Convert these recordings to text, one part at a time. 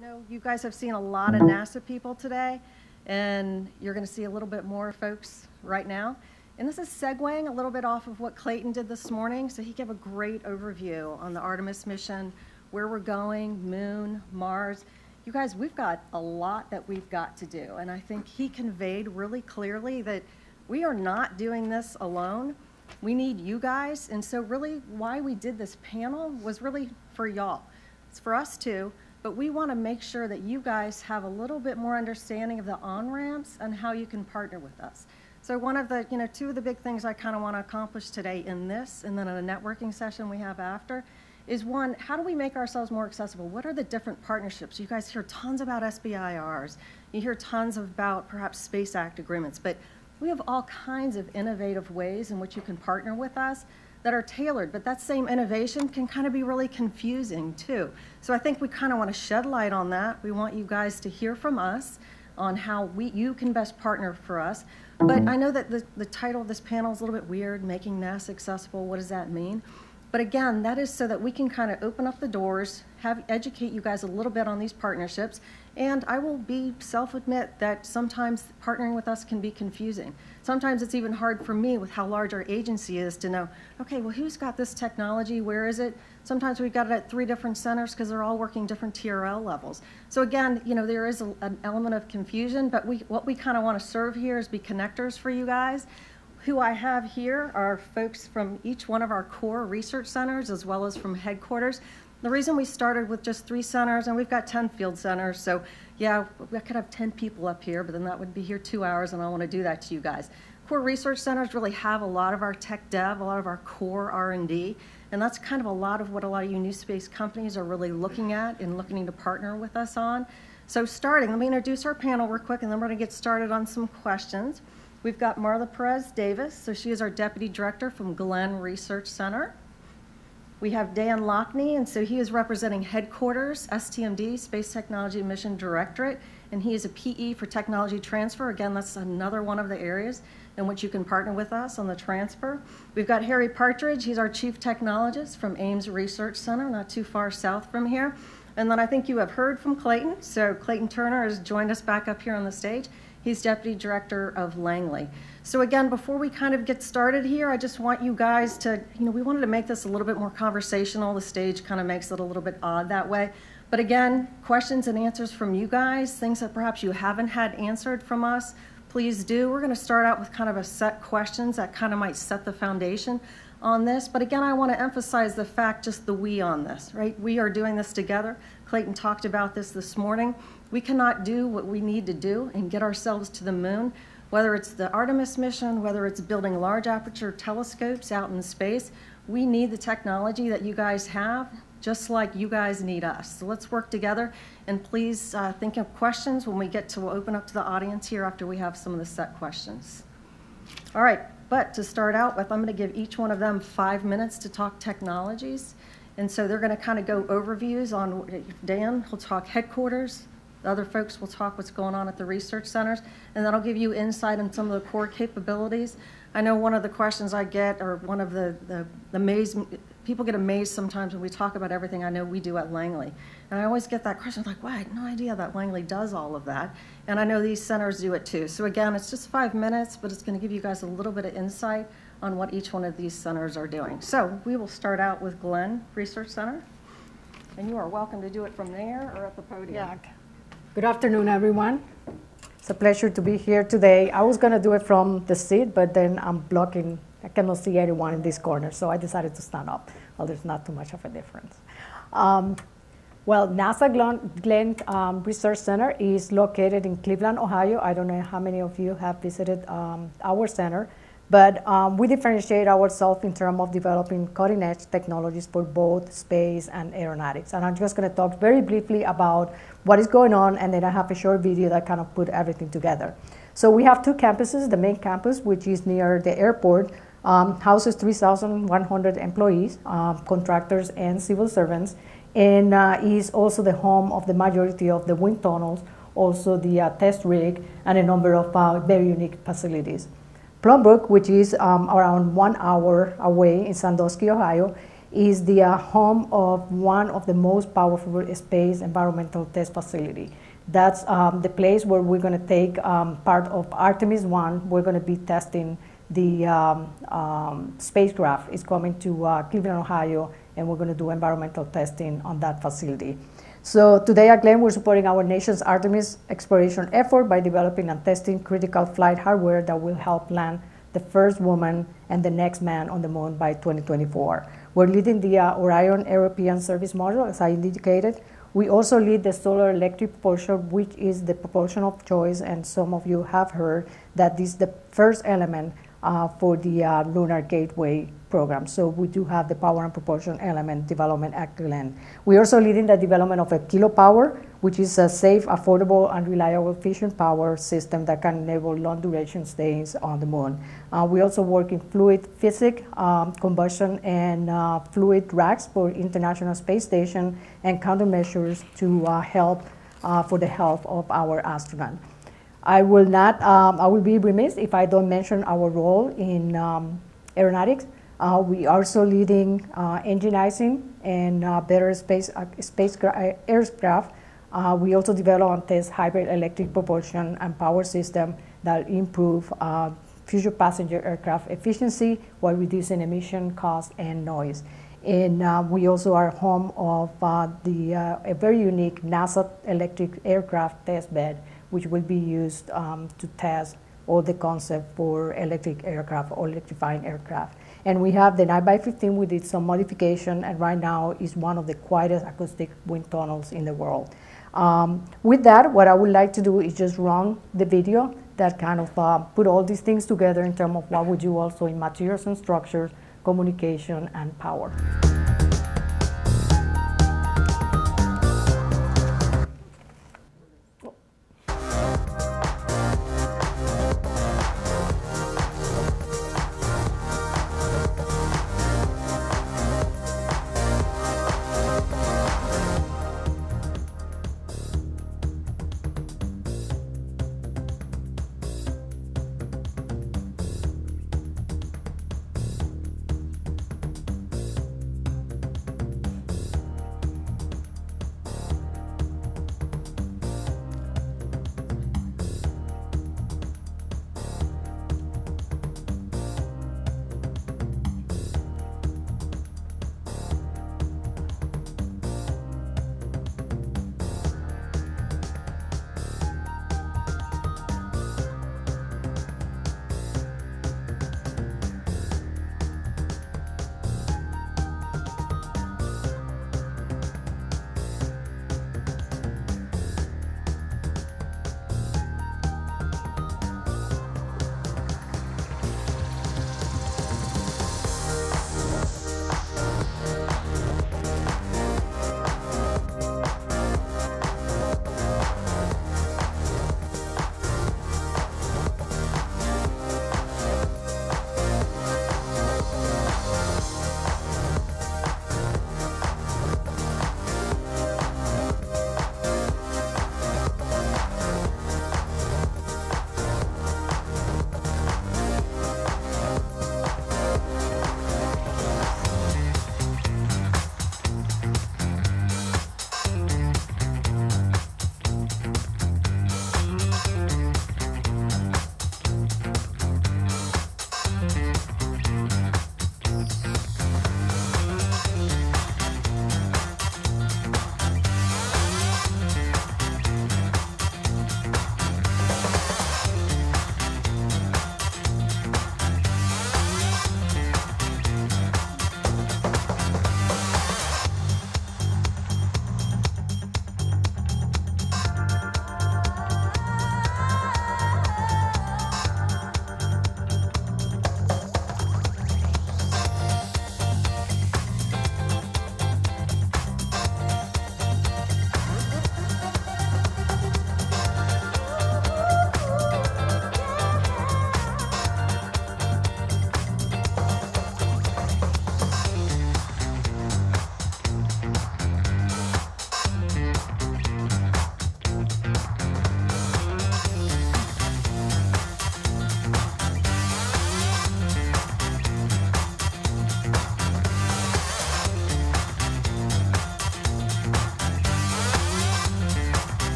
know you guys have seen a lot of NASA people today, and you're going to see a little bit more folks right now. And this is segueing a little bit off of what Clayton did this morning. So he gave a great overview on the Artemis mission, where we're going, moon, Mars. You guys, we've got a lot that we've got to do. And I think he conveyed really clearly that we are not doing this alone. We need you guys. And so really why we did this panel was really for y'all. It's for us too, but we want to make sure that you guys have a little bit more understanding of the on-ramps and how you can partner with us. So one of the, you know, two of the big things I kind of want to accomplish today in this and then in a networking session we have after is one, how do we make ourselves more accessible? What are the different partnerships? You guys hear tons about SBIRs. You hear tons about perhaps Space Act agreements, but we have all kinds of innovative ways in which you can partner with us that are tailored, but that same innovation can kind of be really confusing too. So I think we kind of want to shed light on that. We want you guys to hear from us on how we, you can best partner for us. But mm-hmm. I know that the, the title of this panel is a little bit weird, making NASA accessible. What does that mean? But again, that is so that we can kind of open up the doors, have educate you guys a little bit on these partnerships. And I will be self-admit that sometimes partnering with us can be confusing. Sometimes it's even hard for me with how large our agency is to know, okay, well, who's got this technology? Where is it? Sometimes we've got it at three different centers because they're all working different TRL levels. So again, you know, there is a, an element of confusion, but we, what we kind of want to serve here is be connectors for you guys who I have here are folks from each one of our core research centers as well as from headquarters. The reason we started with just three centers, and we've got 10 field centers, so yeah, we could have 10 people up here, but then that would be here two hours, and I want to do that to you guys. Core research centers really have a lot of our tech dev, a lot of our core R&D, and that's kind of a lot of what a lot of you new space companies are really looking at and looking to partner with us on. So starting, let me introduce our panel real quick, and then we're going to get started on some questions. We've got Marla Perez Davis, so she is our Deputy Director from Glenn Research Center. We have Dan Lockney, and so he is representing headquarters, STMD, Space Technology Mission Directorate, and he is a PE for technology transfer. Again, that's another one of the areas in which you can partner with us on the transfer. We've got Harry Partridge, he's our Chief Technologist from Ames Research Center, not too far south from here. And then I think you have heard from Clayton, so Clayton Turner has joined us back up here on the stage. He's Deputy Director of Langley. So again, before we kind of get started here, I just want you guys to, you know, we wanted to make this a little bit more conversational. The stage kind of makes it a little bit odd that way. But again, questions and answers from you guys, things that perhaps you haven't had answered from us, please do. We're going to start out with kind of a set questions that kind of might set the foundation on this. But again, I want to emphasize the fact, just the we on this, right? We are doing this together. Clayton talked about this this morning. We cannot do what we need to do and get ourselves to the moon, whether it's the Artemis mission, whether it's building large aperture telescopes out in space. We need the technology that you guys have, just like you guys need us. So let's work together. And please uh, think of questions when we get to open up to the audience here after we have some of the set questions. All right, but to start out with, I'm going to give each one of them five minutes to talk technologies. And so they're going to kind of go overviews on Dan, he'll talk headquarters, the other folks will talk what's going on at the research centers, and that'll give you insight on some of the core capabilities. I know one of the questions I get, or one of the, the, the people get amazed sometimes when we talk about everything I know we do at Langley. And I always get that question, like, wow, I had no idea that Langley does all of that. And I know these centers do it too. So again, it's just five minutes, but it's gonna give you guys a little bit of insight on what each one of these centers are doing. So we will start out with Glenn Research Center. And you are welcome to do it from there or at the podium. Yeah. Good afternoon, everyone. It's a pleasure to be here today. I was going to do it from the seat, but then I'm blocking. I cannot see anyone in this corner, so I decided to stand up. Well, there's not too much of a difference. Um, well, NASA Glenn, um, Research Center is located in Cleveland, Ohio. I don't know how many of you have visited um, our center, but um, we differentiate ourselves in terms of developing cutting edge technologies for both space and aeronautics. And I'm just going to talk very briefly about what is going on, and then I have a short video that kind of put everything together. So we have two campuses. The main campus, which is near the airport, um, houses 3,100 employees, uh, contractors, and civil servants, and uh, is also the home of the majority of the wind tunnels, also the uh, test rig, and a number of uh, very unique facilities. Plum Brook, which is um, around one hour away in Sandusky, Ohio, is the uh, home of one of the most powerful space environmental test facility. That's um, the place where we're going to take um, part of Artemis 1. We're going to be testing the um, um, spacecraft. It's coming to uh, Cleveland, Ohio, and we're going to do environmental testing on that facility. So today at Glenn, we're supporting our nation's Artemis exploration effort by developing and testing critical flight hardware that will help land the first woman and the next man on the moon by 2024. We're leading the uh, Orion European Service Module, as I indicated. We also lead the solar electric propulsion, which is the propulsion of choice, and some of you have heard that this is the first element for the uh, Lunar Gateway program. So we do have the power and propulsion element development at Glenn. We're also leading the development of a kilopower, which is a safe, affordable, and reliable fission power system that can enable long duration stays on the moon. Uh, we also work in fluid physics, um, combustion, and uh, fluid racks for International Space Station and countermeasures to uh, help uh, for the health of our astronauts. I will not, um, I will be remiss if I don't mention our role in um, aeronautics. Uh, we are also leading uh, engineering and uh, better space, uh, space uh, aircraft. Uh, we also develop and test hybrid electric propulsion and power system that improve future passenger aircraft efficiency while reducing emission cost and noise. And we also are home of the, a very unique NASA electric aircraft test bed which will be used um, to test all the concept for electric aircraft or electrifying aircraft. And we have the 9x15, we did some modification, and right now is one of the quietest acoustic wind tunnels in the world. Um, with that, what I would like to do is just run the video that kind of uh, put all these things together in terms of what we do also in materials and structures, communication, and power.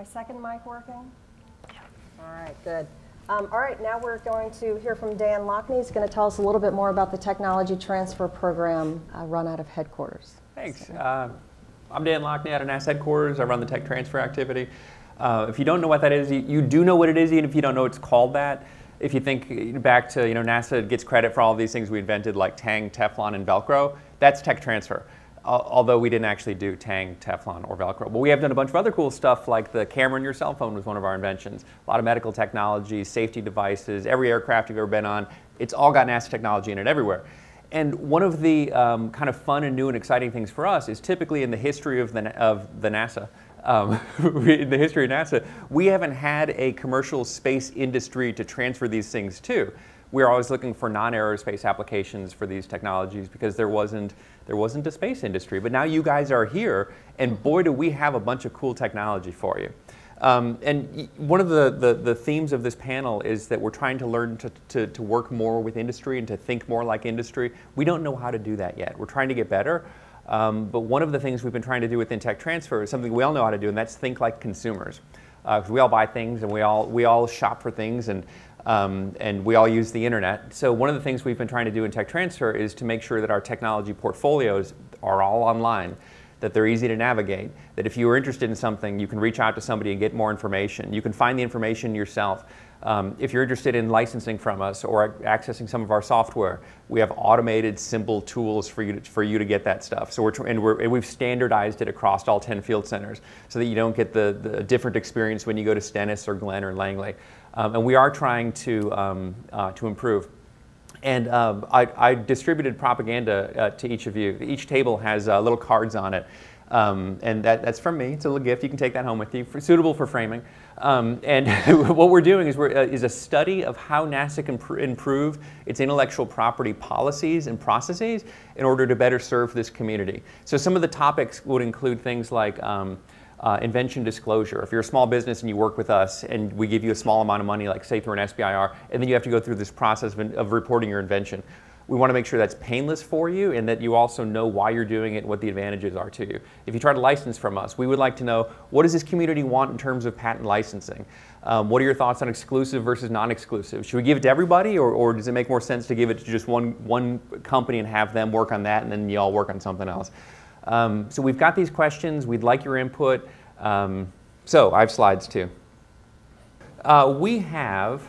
My second mic working? All right, good. Um, all right, now we're going to hear from Dan Lockney. He's going to tell us a little bit more about the technology transfer program uh, run out of headquarters. Thanks. Uh, I'm Dan Lockney out of NASA headquarters. I run the tech transfer activity. Uh, if you don't know what that is, you, you, do know what it is, even if you don't know it's called that. If you think back to, you know, NASA gets credit for all of these things we invented, like Tang, Teflon, and Velcro. That's tech transfer although we didn't actually do Tang, Teflon, or Velcro. But we have done a bunch of other cool stuff like the camera in your cell phone was one of our inventions. A lot of medical technology, safety devices, every aircraft you've ever been on, it's all got NASA technology in it everywhere. And one of the um, kind of fun and new and exciting things for us is typically in the history of the, of the NASA, um, in the history of NASA, we haven't had a commercial space industry to transfer these things to we are always looking for non-aerospace applications for these technologies because there wasn't there wasn't a space industry. But now you guys are here, and boy, do we have a bunch of cool technology for you. Um, and one of the, the, the, themes of this panel is that we're trying to learn to, to, to, work more with industry and to think more like industry. We don't know how to do that yet. We're trying to get better. Um, but one of the things we've been trying to do within tech transfer is something we all know how to do, and that's think like consumers. Uh, we all buy things and we all, we all shop for things, and um, and we all use the internet. So one of the things we've been trying to do in tech transfer is to make sure that our technology portfolios are all online, that they're easy to navigate, that if you are interested in something, you can reach out to somebody and get more information. You can find the information yourself. Um, if you're interested in licensing from us or accessing some of our software, we have automated, simple tools for you to, for you to get that stuff. So we're, and, we're, and we've standardized it across all 10 field centers so that you don't get the, the different experience when you go to Stennis or Glenn or Langley. Um, and we are trying to, um, uh, to improve. And um, I, I, distributed propaganda uh, to each of you. Each table has uh, little cards on it. Um, and that, that's from me. It's a little gift. You can take that home with you, for, suitable for framing. Um, and what we're doing is, we're, uh, is a study of how NASA can pr- improve its intellectual property policies and processes in order to better serve this community. So some of the topics would include things like um, uh, invention disclosure. If you're a small business and you work with us and we give you a small amount of money, like say through an SBIR, and then you have to go through this process of, of reporting your invention, we want to make sure that's painless for you and that you also know why you're doing it and what the advantages are to you. If you try to license from us, we would like to know what does this community want in terms of patent licensing? Um, what are your thoughts on exclusive versus non-exclusive? Should we give it to everybody or, or does it make more sense to give it to just one, one company and have them work on that and then you all work on something else? Um, so we've got these questions. We'd like your input. Um, so I have slides too. Uh, we have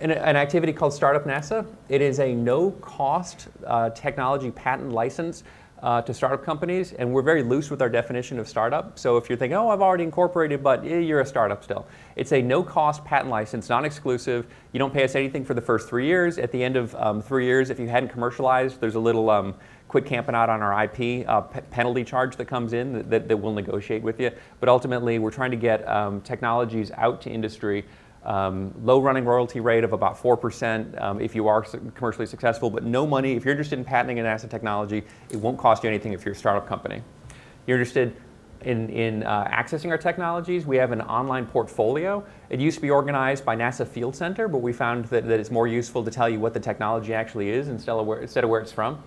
an, an, activity called Startup NASA. It is a no-cost uh, technology patent license uh, to startup companies, and we're very loose with our definition of startup. So if you're thinking, oh, I've already incorporated, but eh, you're a startup still. It's a no-cost patent license, non-exclusive. You don't pay us anything for the first three years. At the end of um, three years, if you hadn't commercialized, there's a little um, quit camping out on our IP uh, penalty charge that comes in that, that, that, we'll negotiate with you. But ultimately, we're trying to get um, technologies out to industry. Um, low running royalty rate of about 4% um, if you are commercially successful, but no money. If you're interested in patenting a NASA technology, it won't cost you anything if you're a startup company. You're interested in, in uh, accessing our technologies, we have an online portfolio. It used to be organized by NASA Field Center, but we found that, that it's more useful to tell you what the technology actually is instead of where, instead of where it's from.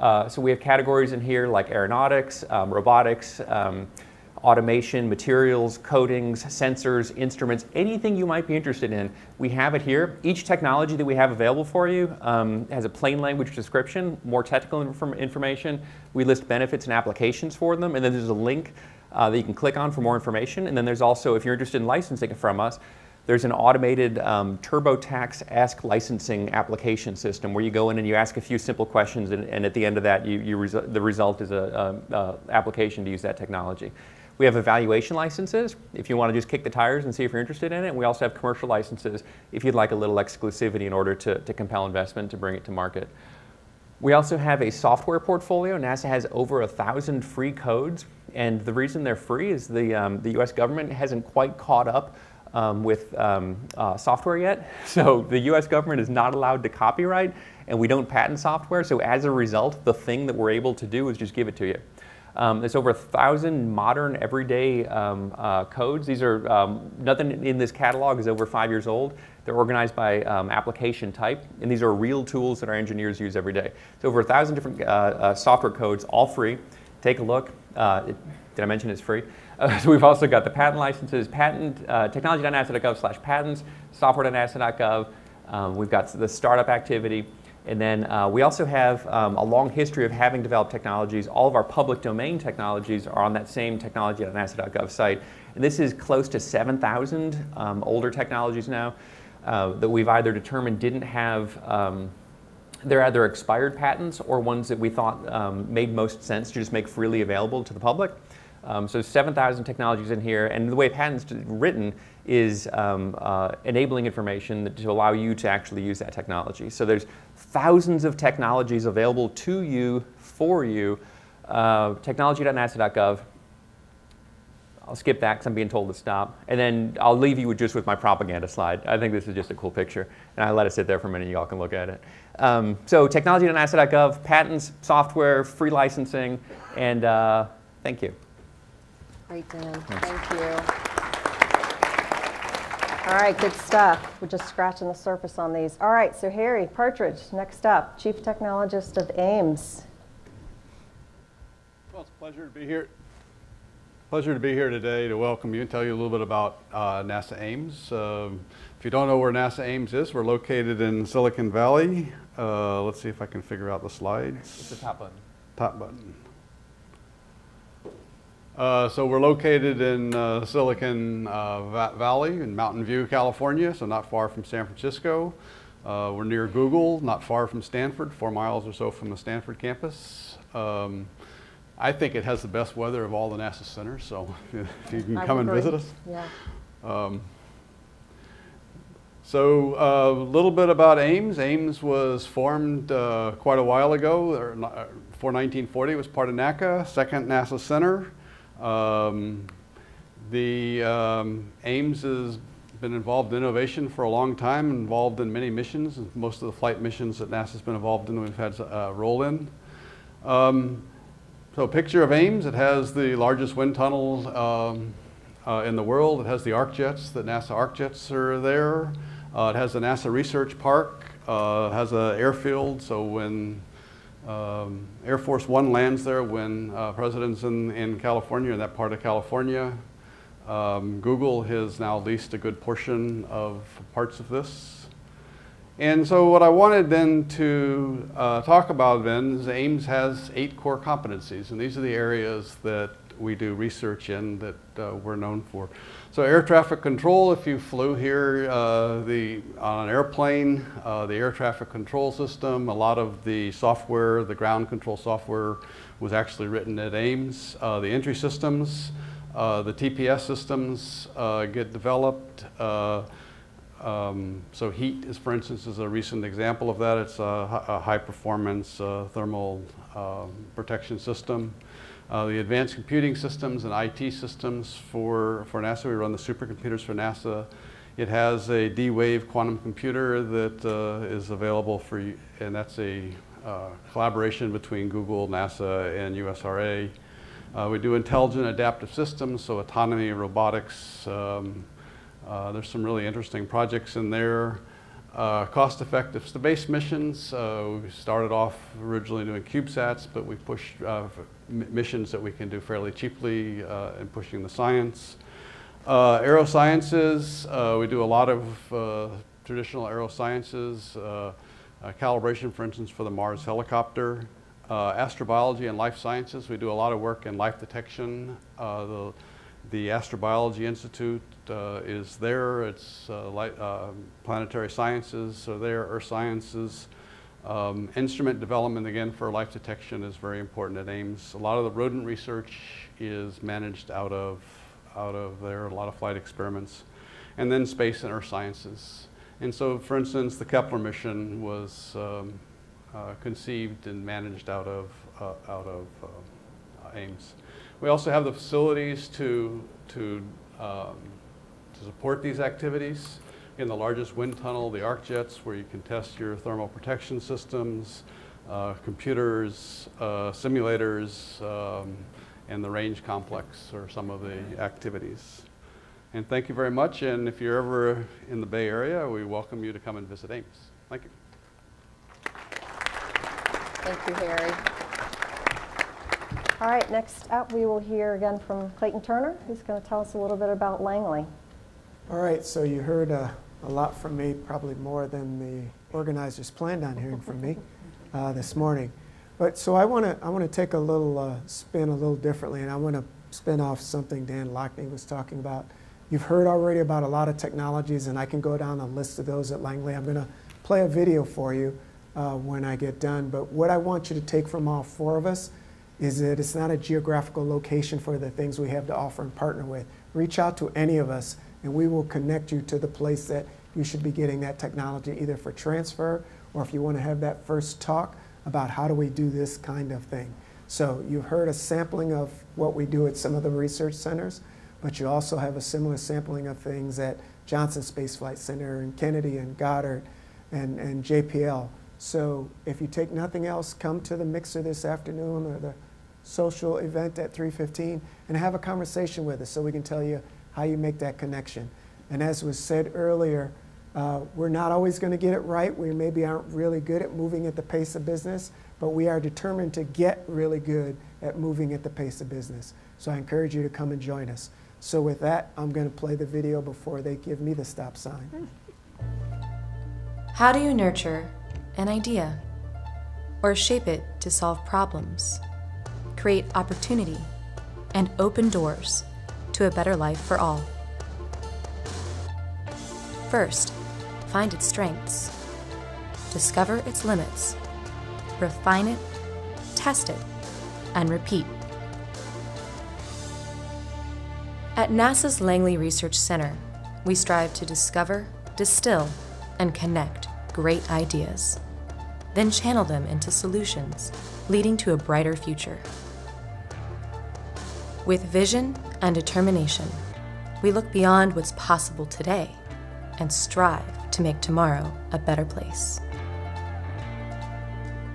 Uh, so we have categories in here like aeronautics, um, robotics, um, automation, materials, coatings, sensors, instruments, anything you might be interested in, we have it here. Each technology that we have available for you um, has a plain language description, more technical inform information. We list benefits and applications for them, and then there's a link uh, that you can click on for more information. And then there's also, if you're interested in licensing from us, there's an automated um, TurboTax Ask licensing application system where you go in and you ask a few simple questions, and, and at the end of that, you, you resu- the result is an application to use that technology. We have evaluation licenses if you want to just kick the tires and see if you're interested in it. We also have commercial licenses if you'd like a little exclusivity in order to, to compel investment to bring it to market. We also have a software portfolio. NASA has over a thousand free codes, and the reason they're free is the, um, the US government hasn't quite caught up um, with um, uh, software yet. So the US government is not allowed to copyright and we don't patent software. So as a result, the thing that we're able to do is just give it to you. Um, there's over a thousand modern everyday um, uh, codes. These are, um, nothing in this catalog is over five years old. They're organized by um, application type, and these are real tools that our engineers use every day. So over a thousand different uh, uh, software codes, all free. Take a look. Uh, it, did I mention it's free? Uh, so we've also got the patent licenses, patent, uh, technology.nasa.gov slash patents, software.nasa.gov. Um, we've got the startup activity. And then uh, we also have um, a long history of having developed technologies. All of our public domain technologies are on that same technology.nasa.gov site. And this is close to 7,000 um, older technologies now uh, that we've either determined didn't have, um, they're either expired patents or ones that we thought um, made most sense to just make freely available to the public. Um, so 7,000 technologies in here, and the way patents written is um, uh, enabling information to allow you to actually use that technology. So there's thousands of technologies available to you, for you, uh, technology.nasa.gov. I'll skip that because I'm being told to stop. And then I'll leave you with just with my propaganda slide. I think this is just a cool picture. And I let it sit there for a minute. Y'all can look at it. Um, so technology.nasa.gov, patents, software, free licensing, and uh, thank you. Great, Dan. Thank you. All right, good stuff. We're just scratching the surface on these. All right, so Harry Partridge, next up, Chief Technologist of Ames. Well, it's a pleasure to be here. Pleasure to be here today to welcome you and tell you a little bit about uh, NASA Ames. Um, if you don't know where NASA Ames is, we're located in Silicon Valley. Uh, let's see if I can figure out the slides. It's the top button. Top button. Uh, so we're located in uh, Silicon uh, Valley in Mountain View, California, so not far from San Francisco. Uh, we're near Google, not far from Stanford, four miles or so from the Stanford campus. Um, I think it has the best weather of all the NASA centers, so if you can I come and visit us. Yeah. Um, so a little bit about Ames. Ames was formed uh, quite a while ago, or, uh, before 1940. It was part of NACA, second NASA center. Um, the um, Ames has been involved in innovation for a long time, involved in many missions. Most of the flight missions that NASA's been involved in, we've had a role in. Um, so picture of Ames, it has the largest wind tunnel um, uh, in the world. It has the arc jets, the NASA arc jets are there. Uh, it has the NASA Research Park, uh, has an airfield, so when um, Air Force One lands there, when uh, presidents in, in California, in that part of California, um, Google has now leased a good portion of parts of this. And so what I wanted then to uh, talk about then is Ames has eight core competencies, and these are the areas that we do research in that uh, we're known for. So air traffic control, if you flew here uh, the, on an airplane, uh, the air traffic control system, a lot of the software, the ground control software was actually written at Ames. Uh, the entry systems, uh, the TPS systems uh, get developed. Uh, um, so HEEET is, for instance, is a recent example of that. It's a, a high performance uh, thermal um, protection system. Uh, the advanced computing systems and IT systems for, for NASA, we run the supercomputers for NASA. It has a D-Wave quantum computer that uh, is available for, you, and that's a uh, collaboration between Google, NASA, and USRA. Uh, we do intelligent adaptive systems, so autonomy, robotics, um, uh, there's some really interesting projects in there. Uh, cost-effective space missions. Uh, we started off originally doing CubeSats, but we pushed uh, missions that we can do fairly cheaply uh, in pushing the science. Uh, aerosciences, uh, we do a lot of uh, traditional aerosciences, uh, uh, calibration, for instance, for the Mars helicopter. Uh, astrobiology and life sciences, we do a lot of work in life detection. Uh, the, the Astrobiology Institute uh, is there. It's uh, li- uh, planetary sciences are there, earth sciences. Um, instrument development, again, for life detection is very important at Ames. A lot of the rodent research is managed out of, out of there, a lot of flight experiments. And then space and earth sciences. And so, for instance, the Kepler mission was um, uh, conceived and managed out of, uh, out of uh, Ames. We also have the facilities to, to, um, to support these activities. In the largest wind tunnel, the arc jets, where you can test your thermal protection systems, uh, computers, uh, simulators, um, and the range complex are some of the activities. And thank you very much. And if you're ever in the Bay Area, we welcome you to come and visit Ames. Thank you. Thank you, Harry. All right, next up, we will hear again from Clayton Turner, who's going to tell us a little bit about Langley. All right, so you heard uh, a lot from me, probably more than the organizers planned on hearing from me uh, this morning. But so I want to I want to take a little uh, spin a little differently, and I want to spin off something Dan Lockney was talking about. You've heard already about a lot of technologies, and I can go down a list of those at Langley. I'm going to play a video for you uh, when I get done. But what I want you to take from all four of us is that it's not a geographical location for the things we have to offer and partner with. Reach out to any of us, and we will connect you to the place that you should be getting that technology either for transfer or if you want to have that first talk about how do we do this kind of thing. So you've heard a sampling of what we do at some of the research centers, but you also have a similar sampling of things at Johnson Space Flight Center and Kennedy and Goddard and, and JPL. So if you take nothing else, come to the mixer this afternoon or the social event at 315 and have a conversation with us so we can tell you how you make that connection. And as was said earlier, uh, we're not always going to get it right. We maybe aren't really good at moving at the pace of business, but we are determined to get really good at moving at the pace of business. So I encourage you to come and join us. So with that, I'm going to play the video before they give me the stop sign. How do you nurture an idea or shape it to solve problems, create opportunity, and open doors to a better life for all? First, find its strengths, discover its limits, refine it, test it, and repeat. At NASA's Langley Research Center, we strive to discover, distill, and connect great ideas, then channel them into solutions leading to a brighter future. With vision and determination, we look beyond what's possible today and strive to make tomorrow a better place.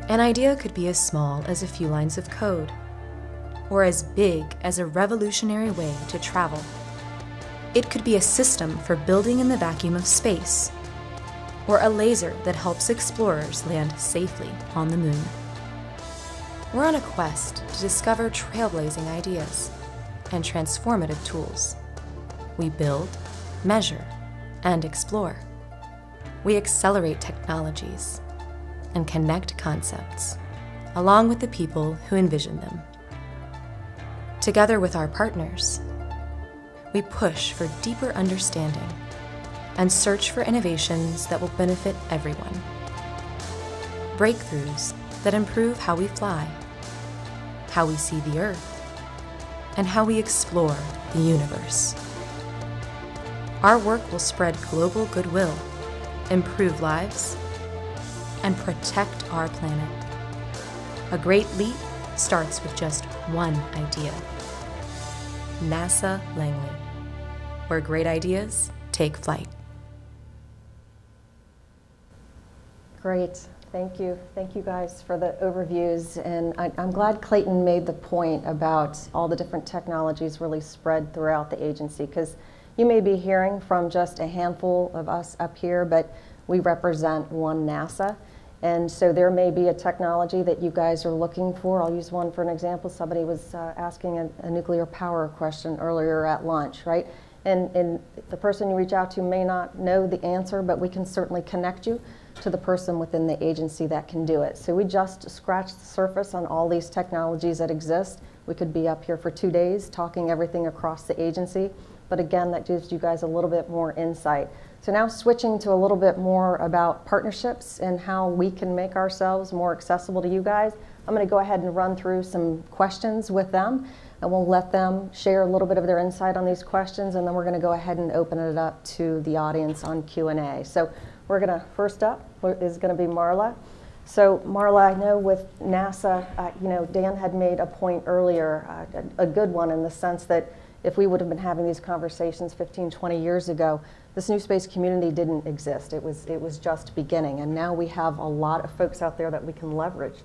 An idea could be as small as a few lines of code, or as big as a revolutionary way to travel. It could be a system for building in the vacuum of space, or a laser that helps explorers land safely on the moon. We're on a quest to discover trailblazing ideas and transformative tools. We build, measure, and explore. We accelerate technologies and connect concepts, along with the people who envision them. Together with our partners, we push for deeper understanding and search for innovations that will benefit everyone. Breakthroughs that improve how we fly, how we see the Earth, and how we explore the universe. Our work will spread global goodwill, improve lives, and protect our planet. A great leap starts with just one idea. NASA Langley, where great ideas take flight. Great. Thank you. Thank you guys for the overviews. And I, am glad Clayton made the point about all the different technologies really spread throughout the agency because you may be hearing from just a handful of us up here, but we represent one NASA. And so there may be a technology that you guys are looking for. I'll use one for an example. Somebody was uh, asking a, a, nuclear power question earlier at lunch, right? And, and the person you reach out to may not know the answer, but we can certainly connect you to the person within the agency that can do it. So we just scratched the surface on all these technologies that exist. We could be up here for two days talking everything across the agency, but again, that gives you guys a little bit more insight. So now switching to a little bit more about partnerships and how we can make ourselves more accessible to you guys. I'm going to go ahead and run through some questions with them and we'll let them share a little bit of their insight on these questions and then we're going to go ahead and open it up to the audience on Q&A. So we're going to, first up is going to be Marla. So Marla, I know with NASA, uh, you know, Dan had made a point earlier, uh, a, a, good one in the sense that if we would have been having these conversations 15, 20 years ago, this new space community didn't exist. It was, it was just beginning. And now we have a lot of folks out there that we can leverage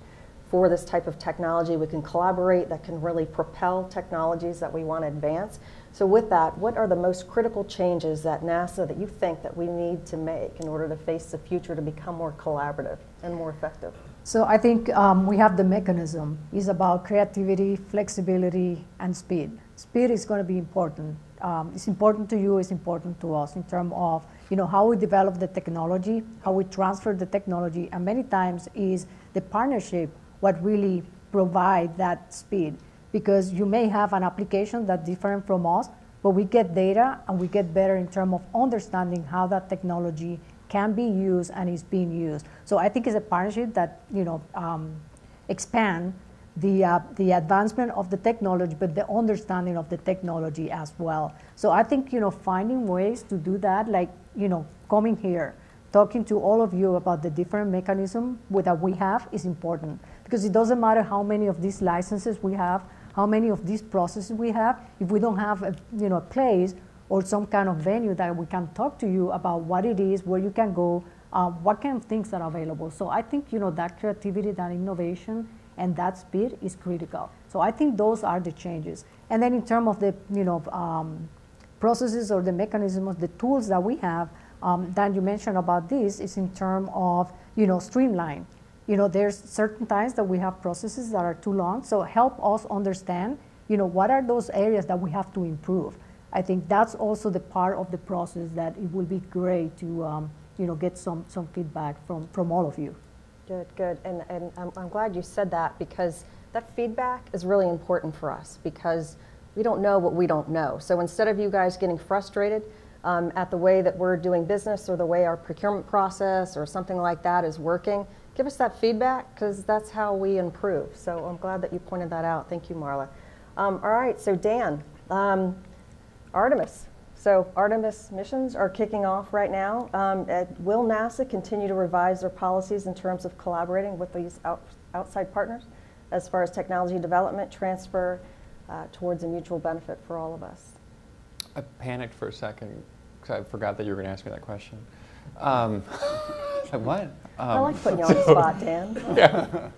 for this type of technology. We can collaborate that can really propel technologies that we want to advance. So with that, what are the most critical changes that NASA that you think that we need to make in order to face the future to become more collaborative and more effective? So I think um, we have the mechanism. It's about creativity, flexibility, and speed. Speed is going to be important. Um, it's important to you. It's important to us in terms of you know how we develop the technology, how we transfer the technology, and many times is the partnership what really provide that speed. Because you may have an application that's different from us, but we get data and we get better in terms of understanding how that technology can be used and is being used. So I think it's a partnership that you know um, expand the uh, the advancement of the technology, but the understanding of the technology as well. So I think you know finding ways to do that, like you know coming here, talking to all of you about the different mechanism that we have is important because it doesn't matter how many of these licenses we have, how many of these processes we have, if we don't have a you know a place or some kind of venue that we can talk to you about what it is, where you can go, uh, what kind of things are available. So I think you know that creativity, that innovation, and that speed is critical. So I think those are the changes. And then in terms of the you know um, processes or the mechanisms, the tools that we have, um, that you mentioned about this is in terms of you know streamline. You know, there's certain times that we have processes that are too long. So help us understand, you know, what are those areas that we have to improve. I think that's also the part of the process that it will be great to um, you know get some some feedback from from all of you. Good, good, and and I'm, I'm glad you said that because that feedback is really important for us because we don't know what we don't know. So instead of you guys getting frustrated um, at the way that we're doing business or the way our procurement process or something like that is working, give us that feedback because that's how we improve. So I'm glad that you pointed that out. Thank you, Marla. Um, all right, so Dan. Um, Artemis. So Artemis missions are kicking off right now. Um, will NASA continue to revise their policies in terms of collaborating with these out, outside partners as far as technology development, transfer uh, towards a mutual benefit for all of us? I panicked for a second because I forgot that you were going to ask me that question. Um, what? Um, I like putting you on the spot, Dan. yeah,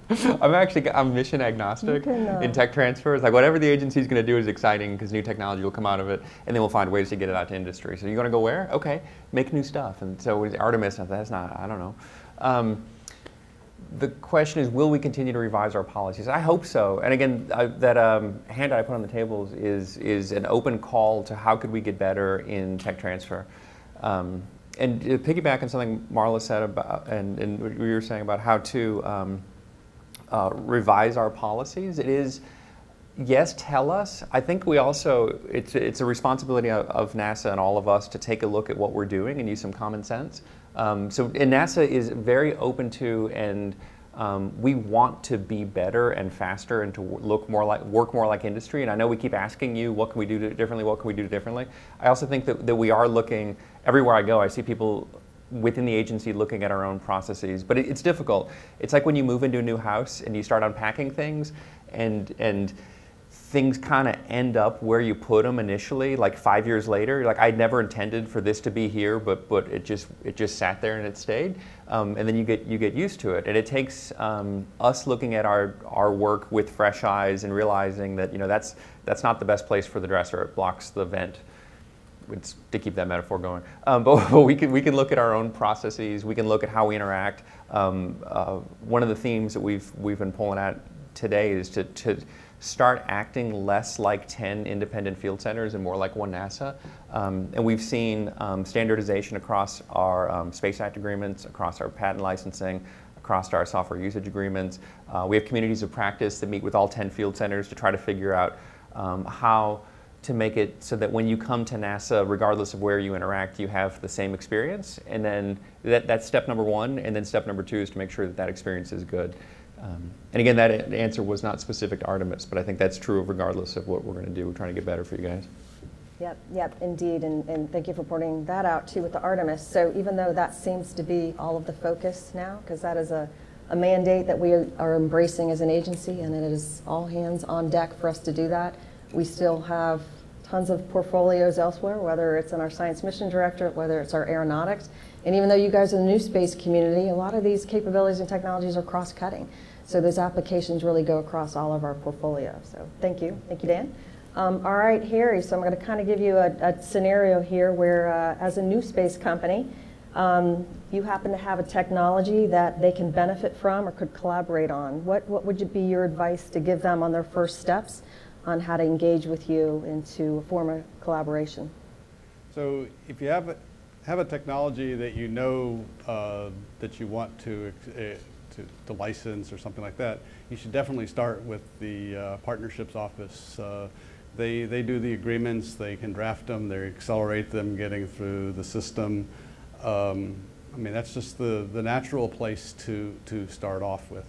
I'm actually I'm mission agnostic can, uh, in tech transfers. Like whatever the agency is going to do is exciting because new technology will come out of it, and then we'll find ways to get it out to industry. So you're going to go where? Okay, make new stuff. And so with Artemis, that's not. I don't know. Um, the question is, will we continue to revise our policies? I hope so. And again, I, that um, handout I put on the tables is is an open call to how could we get better in tech transfer. Um, and to piggyback on something Marla said about, and, and what you were saying about how to um, uh, revise our policies, it is, yes, tell us. I think we also, it's, it's a responsibility of, of, NASA and all of us to take a look at what we're doing and use some common sense. Um, so, and NASA is very open to and um, we want to be better and faster and to look more like work more like industry. And I know we keep asking you, what can we do differently? What can we do differently? I also think that, that we are looking everywhere I go. I see people within the agency looking at our own processes, but it, it's difficult. It's like when you move into a new house and you start unpacking things, and and things kind of end up where you put them initially like five years later like i never intended for this to be here but but it just it just sat there and it stayed um, and then you get you get used to it and it takes um, us looking at our our work with fresh eyes and realizing that you know that's that's not the best place for the dresser it blocks the vent it's to keep that metaphor going. Um, but, but, we can we can look at our own processes. We can look at how we interact. Um, uh, one of the themes that we've we've been pulling at today is to, to start acting less like 10 independent field centers and more like one NASA. Um, and we've seen um, standardization across our um, Space Act agreements, across our patent licensing, across our software usage agreements. Uh, we have communities of practice that meet with all 10 field centers to try to figure out um, how to make it so that when you come to NASA, regardless of where you interact, you have the same experience. And then that, that's step number one. And then step number two is to make sure that that experience is good. Um, and again, that answer was not specific to Artemis, but I think that's true regardless of what we're going to do. We're trying to get better for you guys. Yep, yep, indeed. And, and thank you for pointing that out too with the Artemis. So even though that seems to be all of the focus now, because that is a, a mandate that we are embracing as an agency, and it is all hands on deck for us to do that, we still have tons of portfolios elsewhere, whether it's in our science mission director, whether it's our aeronautics. And even though you guys are the new space community, a lot of these capabilities and technologies are cross-cutting. So those applications really go across all of our portfolio. So thank you. Thank you, Dan. Um, all right, Harry, so I'm going to kind of give you a, a scenario here where uh, as a new space company, um, you happen to have a technology that they can benefit from or could collaborate on, what, what would be your advice to give them on their first steps on how to engage with you into a form of collaboration? So if you have a, have a technology that you know uh, that you want to, uh, to, to license or something like that, you should definitely start with the uh, partnerships office. Uh, they, they do the agreements, they can draft them, they accelerate them getting through the system. Um, I mean, that's just the, the natural place to, to start off with.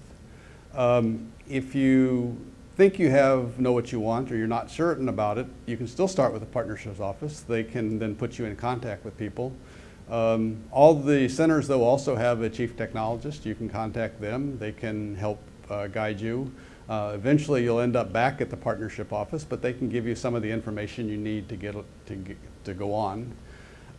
Um, if you think you have know what you want or you're not certain about it, you can still start with the partnerships office. They can then put you in contact with people. Um, all the centers, though, also have a chief technologist. You can contact them. They can help uh, guide you. Uh, eventually, you'll end up back at the partnership office, but they can give you some of the information you need to get to, get, to go on.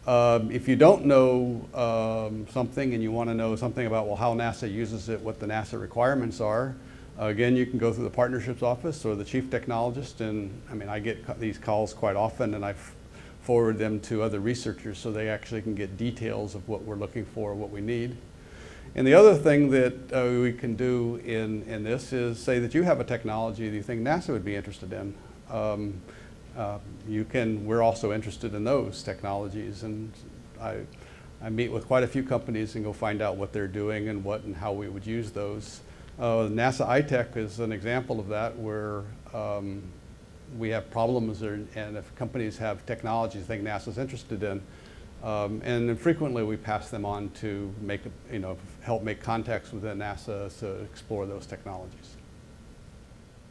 Um, if you don't know um, something and you want to know something about well how NASA uses it, what the NASA requirements are, again you can go through the partnerships office or the chief technologist. And I mean I get these calls quite often, and I forward them to other researchers so they actually can get details of what we're looking for, what we need. And the other thing that uh, we can do in, in this is say that you have a technology that you think NASA would be interested in. Um, uh, you can, we're also interested in those technologies and I, I meet with quite a few companies and go find out what they're doing and what and how we would use those. Uh, NASA iTech is an example of that where um, we have problems or, and if companies have technologies they think NASA's interested in, um, and frequently we pass them on to make, you know, help make contacts within NASA to explore those technologies.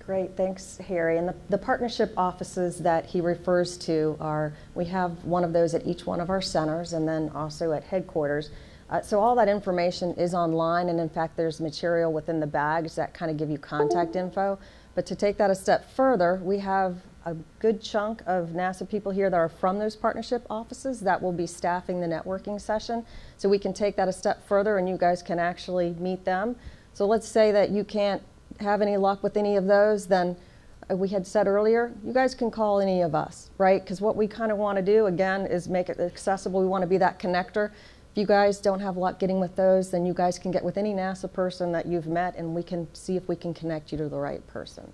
Great, thanks, Harry. And the, the, partnership offices that he refers to are, we have one of those at each one of our centers and then also at headquarters. Uh, so all that information is online and in fact there's material within the bags that kind of give you contact info. But to take that a step further, we have a good chunk of NASA people here that are from those partnership offices that will be staffing the networking session. So we can take that a step further and you guys can actually meet them. So let's say that you can't have any luck with any of those, then uh, we had said earlier, you guys can call any of us, right? Because what we kind of want to do, again, is make it accessible. We want to be that connector. If you guys don't have luck getting with those, then you guys can get with any NASA person that you've met and we can see if we can connect you to the right person.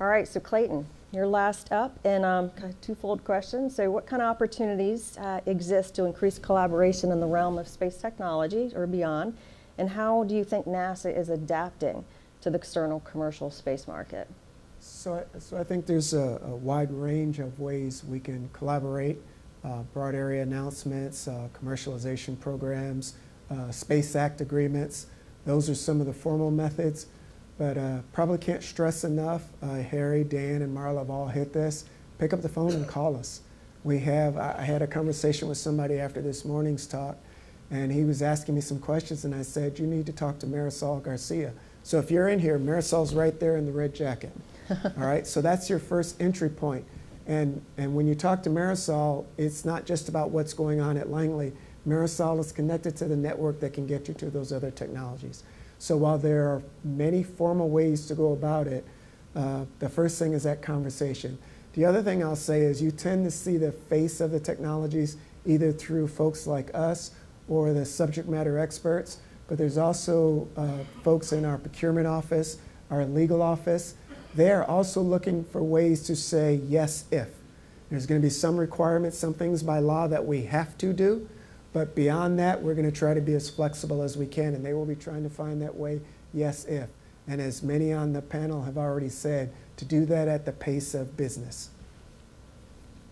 All right, so Clayton, you're last up, and um, kind of twofold question. So, what kind of opportunities uh, exist to increase collaboration in the realm of space technology or beyond? And how do you think NASA is adapting to the external commercial space market? So, I, so I think there's a, a wide range of ways we can collaborate. Uh, broad area announcements, uh, commercialization programs, uh, Space Act agreements. Those are some of the formal methods. But uh, probably can't stress enough, uh, Harry, Dan, and Marla have all hit this. Pick up the phone and call us. We have, I had a conversation with somebody after this morning's talk, and he was asking me some questions, and I said, You need to talk to Marisol Garcia. So if you're in here, Marisol's right there in the red jacket. all right, so that's your first entry point. And, and when you talk to Marisol, it's not just about what's going on at Langley. Marisol is connected to the network that can get you to those other technologies. So while there are many formal ways to go about it, uh, the first thing is that conversation. The other thing I'll say is you tend to see the face of the technologies either through folks like us or the subject matter experts, but there's also uh, folks in our procurement office, our legal office. They're also looking for ways to say yes if. There's going to be some requirements, some things by law that we have to do, but beyond that, we're going to try to be as flexible as we can, and they will be trying to find that way, yes, if. And as many on the panel have already said, to do that at the pace of business.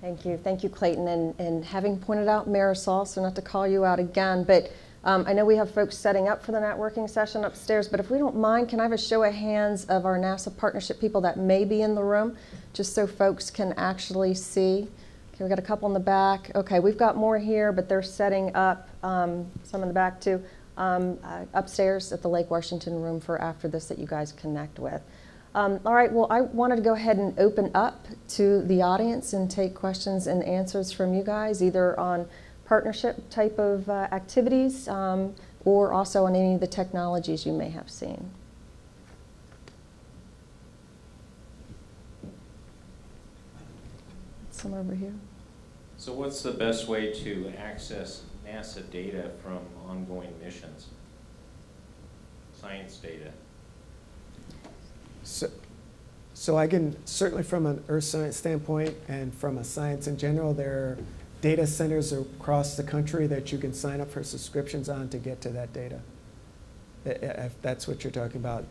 Thank you. Thank you, Clayton. And, and having pointed out Marisol, so not to call you out again, but um, I know we have folks setting up for the networking session upstairs, but if we don't mind, can I have a show of hands of our NASA partnership people that may be in the room, just so folks can actually see? Okay, we've got a couple in the back. Okay, we've got more here, but they're setting up um, some in the back too. Um, uh, upstairs at the Lake Washington room for after this that you guys connect with. Um, all right, well, I wanted to go ahead and open up to the audience and take questions and answers from you guys, either on partnership type of uh, activities um, or also on any of the technologies you may have seen. Some over here. So what's the best way to access NASA data from ongoing missions? Science data? So, so I can, certainly from an earth science standpoint and from a science in general, there are data centers across the country that you can sign up for subscriptions on to get to that data. If that's what you're talking about.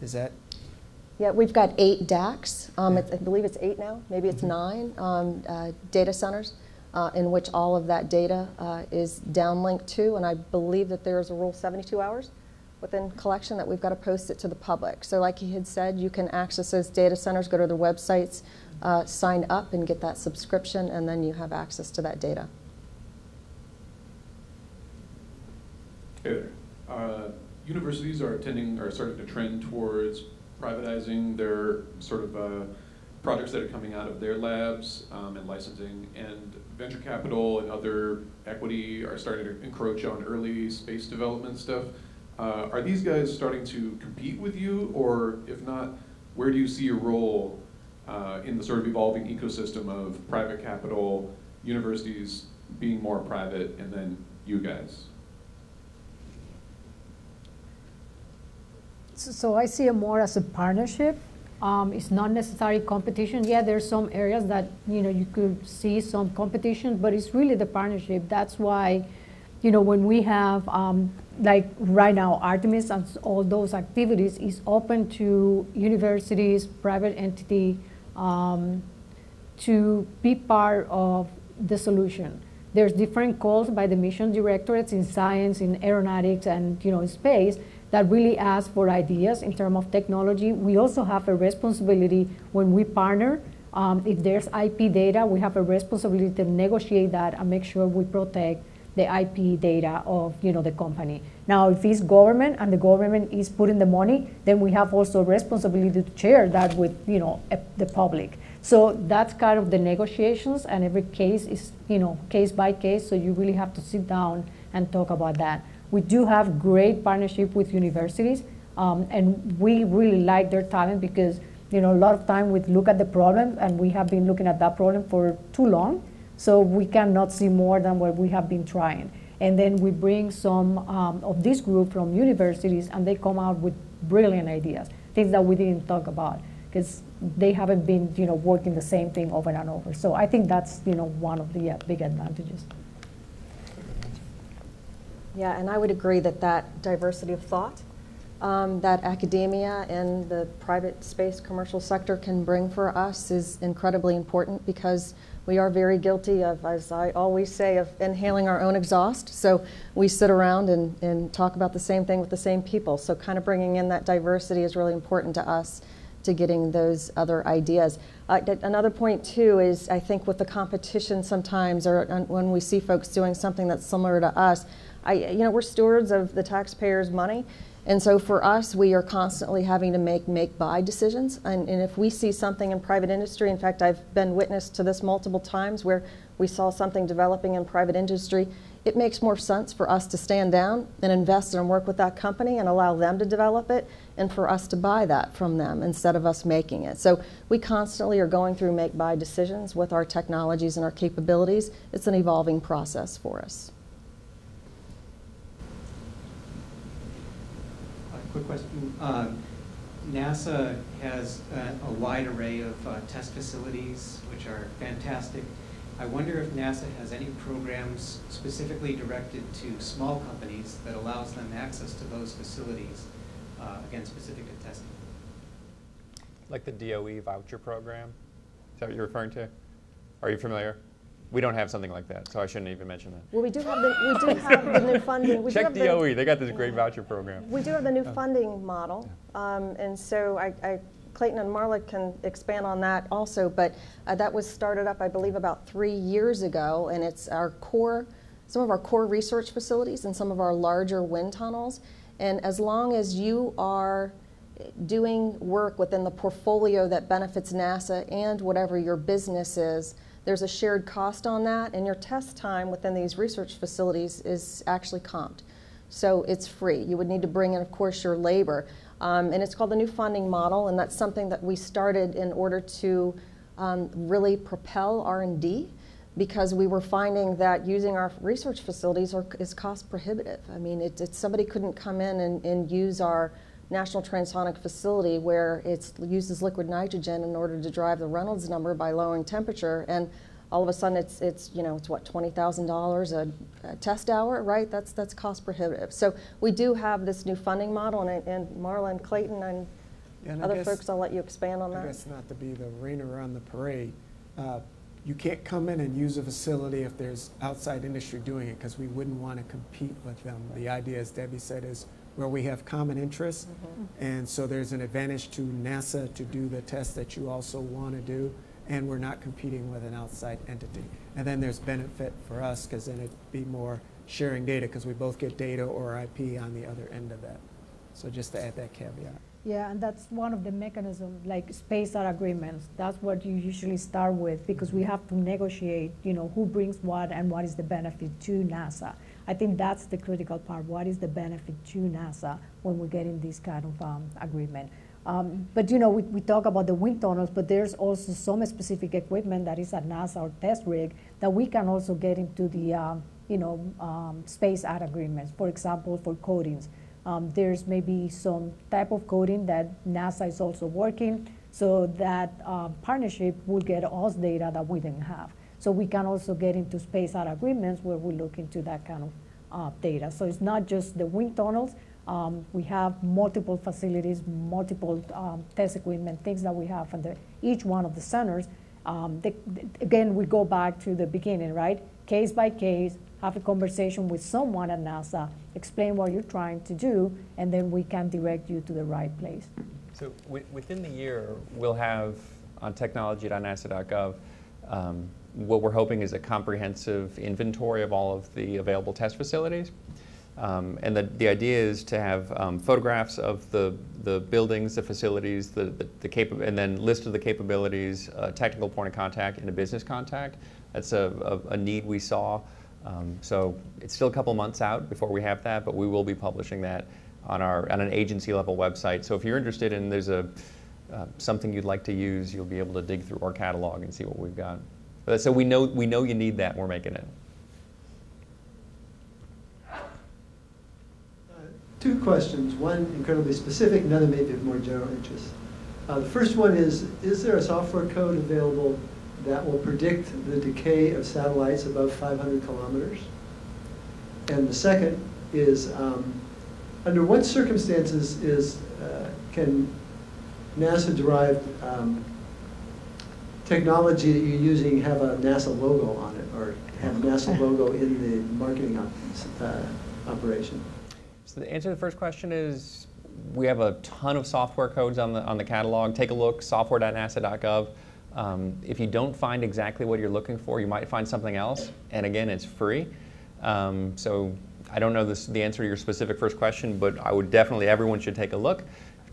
Is that, Yeah, we've got eight DAACs. Um, it's, I believe it's eight now, maybe it's nine um, uh, data centers uh, in which all of that data uh, is downlinked to. And I believe that there's a rule 72 hours within collection that we've got to post it to the public. So, like he had said, you can access those data centers, go to their websites, uh, sign up, and get that subscription, and then you have access to that data. Good. Uh, universities are tending, are starting to trend towards privatizing their sort of uh, projects that are coming out of their labs um, and licensing, and venture capital and other equity are starting to encroach on early space development stuff. Uh, are these guys starting to compete with you, or if not, where do you see your role uh, in the sort of evolving ecosystem of private capital, universities being more private, and then you guys? So so I see it more as a partnership. Um, it's not necessarily competition. Yeah, there's some areas that you know you could see some competition, but it's really the partnership. That's why, you know, when we have um, like right now Artemis and all those activities is open to universities, private entity, um, to be part of the solution. There's different calls by the mission directorates in science, in aeronautics, and you know, space that really ask for ideas in terms of technology. We also have a responsibility when we partner. Um, if there's IP data, we have a responsibility to negotiate that and make sure we protect the IP data of you know the company. Now, if it's government and the government is putting the money, then we have also a responsibility to share that with you know e- the public. So that's kind of the negotiations, and every case is you know case by case. So you really have to sit down and talk about that. We do have great partnership with universities, um, and we really like their talent because you know a lot of time we look at the problem, and we have been looking at that problem for too long, so we cannot see more than what we have been trying. And then we bring some um, of this group from universities, and they come out with brilliant ideas, things that we didn't talk about because they haven't been you know working the same thing over and over. So I think that's you know one of the yeah, big advantages. Yeah, and I would agree that that diversity of thought um, that academia and the private space commercial sector can bring for us is incredibly important because we are very guilty of, as I always say, of inhaling our own exhaust. So we sit around and, and talk about the same thing with the same people. So kind of bringing in that diversity is really important to us to getting those other ideas. Uh, another point too is I think with the competition sometimes, or when we see folks doing something that's similar to us, I, you know, we're stewards of the taxpayers' money, and so for us, we are constantly having to make make-buy decisions. And, and if we see something in private industry, in fact, I've been witness to this multiple times where we saw something developing in private industry, it makes more sense for us to stand down and invest and work with that company and allow them to develop it and for us to buy that from them instead of us making it. So we constantly are going through make buy decisions with our technologies and our capabilities. It's an evolving process for us. A quick question. Uh, NASA has a, a wide array of uh, test facilities, which are fantastic. I wonder if NASA has any programs specifically directed to small companies that allows them access to those facilities, uh, again, specific to testing. Like the DOE voucher program? Is that what you're referring to? Are you familiar? We don't have something like that, so I shouldn't even mention that. Well, we do have the, we do have the new funding. We Check have the- DOE, they got this great voucher program. We do have the new funding model, um, and so I, I, Clayton and Marla can expand on that also, but uh, that was started up, I believe, about three years ago, and it's our core, some of our core research facilities and some of our larger wind tunnels. And as long as you are doing work within the portfolio that benefits NASA and whatever your business is, there's a shared cost on that, and your test time within these research facilities is actually comped. So it's free. You would need to bring in, of course, your labor. Um, and it's called the new funding model, and that's something that we started in order to um, really propel R&D because we were finding that using our research facilities are, is cost prohibitive. I mean, it, it, somebody couldn't come in and, and use our National Transonic facility where it uses liquid nitrogen in order to drive the Reynolds number by lowering temperature. And all of a sudden it's, it's you know, it's what, $20,000 a, a test hour, right? That's, that's cost prohibitive. So we do have this new funding model and, and Clayton and and other guess- folks, I'll let you expand on I that. guess not to be the rainer on the parade, uh, you can't come in and use a facility if there's outside industry doing it, because we wouldn't want to compete with them. The idea, as Debbie said, is where we have common interests, mm-hmm. and so there's an advantage to NASA to do the tests that you also want to do, and we're not competing with an outside entity. And then there's benefit for us, because then it'd be more sharing data, because we both get data or IP on the other end of that. So just to add that caveat. Yeah, and that's one of the mechanisms, like Space Act agreements. That's what you usually start with because we have to negotiate, you know, who brings what and what is the benefit to NASA. I think that's the critical part. What is the benefit to NASA when we get in this kind of um, agreement? Um, but you know, we, we talk about the wind tunnels, but there's also some specific equipment that is at NASA or test rig that we can also get into the, um, you know, um, Space Act agreements. For example, for coatings. Um, there's maybe some type of coding that NASA is also working, so that uh, partnership will get us data that we didn't have. So we can also get into Space Act agreements where we look into that kind of uh, data. So it's not just the wind tunnels. Um, we have multiple facilities, multiple um, test equipment, things that we have under each one of the centers. Um, the, the- again, we go back to the beginning, right? Case by case, have a conversation with someone at NASA, explain what you're trying to do, and then we can direct you to the right place. So wi- within the year, we'll have on technology.nasa.gov, what we're hoping is a comprehensive inventory of all of the available test facilities. Um, and the, the idea is to have um, photographs of the, the buildings, the facilities, the, the, the capa- and then list of the capabilities, uh, technical point of contact, and a business contact. That's a, a, a need we saw. Um, so it's still a couple months out before we have that, but we will be publishing that on our on an agency level website. So if you're interested in there's a uh, something you'd like to use, you'll be able to dig through our catalog and see what we've got. But so we know we know you need that. We're making it. Two questions, one incredibly specific, another maybe of more general interest. Uh, the first one is, is there a software code available that will predict the decay of satellites above 500 kilometers? And the second is, um, under what circumstances is, uh, can NASA derive um, technology that you're using have a NASA logo on it, or have a NASA logo in the marketing op- uh, operation? So the answer to the first question is we have a ton of software codes on the on the catalog. Take a look, software.nasa.gov. Um, if you don't find exactly what you're looking for, you might find something else. And again, it's free. Um, so I don't know this, the answer to your specific first question, but I would definitely everyone should take a look.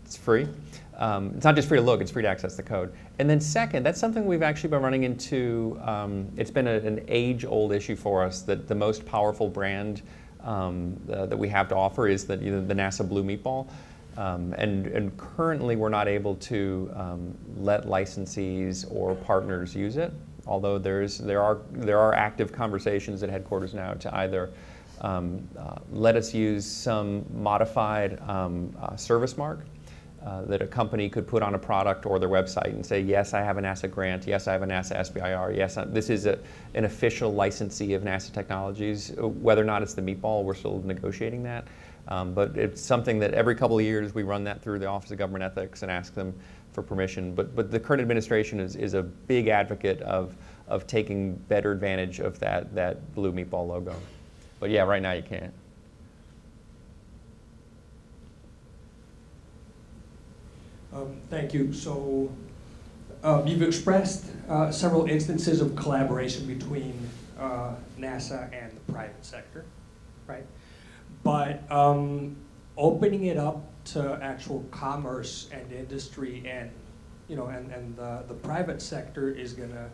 It's free. Um, it's not just free to look; it's free to access the code. And then second, that's something we've actually been running into. Um, it's been a, an age-old issue for us that the most powerful brand um, uh, that we have to offer is the, the NASA Blue Meatball. Um, and, and currently, we're not able to um, let licensees or partners use it. Although there's there are there are active conversations at headquarters now to either um, uh, let us use some modified uh, service mark uh, that a company could put on a product or their website and say, yes, I have a NASA grant, yes, I have a NASA SBIR, yes, I- this is a, an official licensee of NASA technologies. Whether or not it's the meatball, we're still negotiating that. Um, but it's something that every couple of years we run that through the Office of Government Ethics and ask them for permission. But, but the current administration is, is a big advocate of, of taking better advantage of that, that blue meatball logo. But yeah, right now you can't. Um, Thank you. So um, you've expressed uh, several instances of collaboration between uh, NASA and the private sector, right? But um, opening it up to actual commerce and industry and, you know, and, and the, the private sector is gonna,